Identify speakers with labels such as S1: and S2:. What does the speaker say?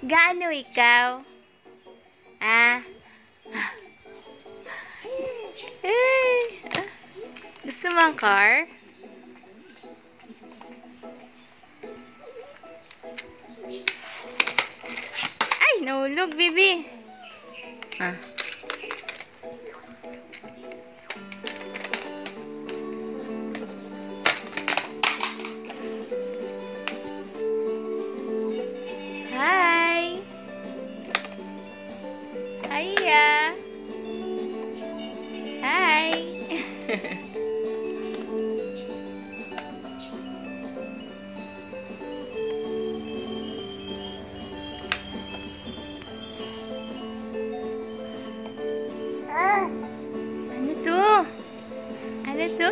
S1: Gaano ikaw? Ah? Eh. Gusto mo ang car? Ay, nahulog, bibi. Ah. Hiya! Hi! Ah. ano to? Ano to?